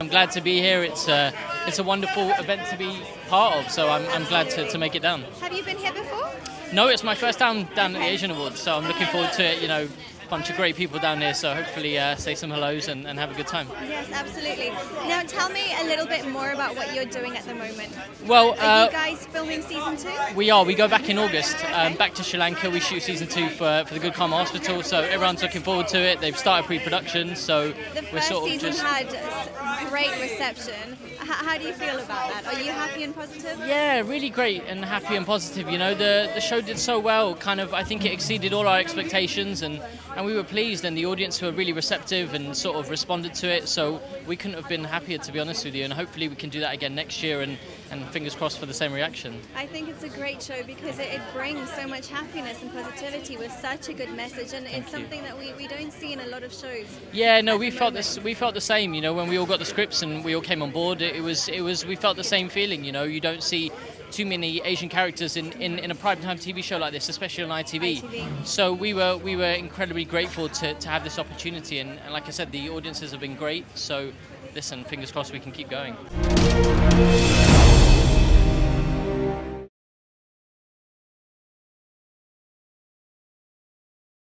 I'm glad to be here. It's a, it's a wonderful event to be part of, so I'm, I'm glad to, to make it down. Have you been here before? No, it's my first time down at the Asian Awards, so I'm looking forward to it. You know, bunch of great people down here, so hopefully uh, say some hellos and, and, have a good time. Yes, absolutely. Now tell me a little bit more about what you're doing at the moment. Well, are uh, you guys filming season two? We are. We go back in August, um, back to Sri Lanka. We shoot season two for, for the Good Karma Hospital, so everyone's looking forward to it. They've started pre-production, so the we're sort of just. had great reception. how do you feel about that? Are you happy and positive? Yeah, really great and happy and positive. You know, the the show did so well. Kind of, I think it exceeded all our expectations, and and we were pleased. And the audience were really receptive and sort of responded to it. So we couldn't have been happier, to be honest with you. And hopefully we can do that again next year. And and fingers crossed for the same reaction. I think it's a great show because it, it brings so much happiness and positivity with such a good message, and Thank it's something that we, we don't see in a lot of shows. Yeah, no, we felt this. We felt the same. You know, when we all got the scripts and we all came on board, it, it was it was we felt the same feeling. You know, you don't see too many Asian characters in, in, in a prime time TV show like this, especially on ITV. ITV. So we were we were incredibly grateful to, to have this opportunity, and, and like I said, the audiences have been great. So listen, fingers crossed we can keep going.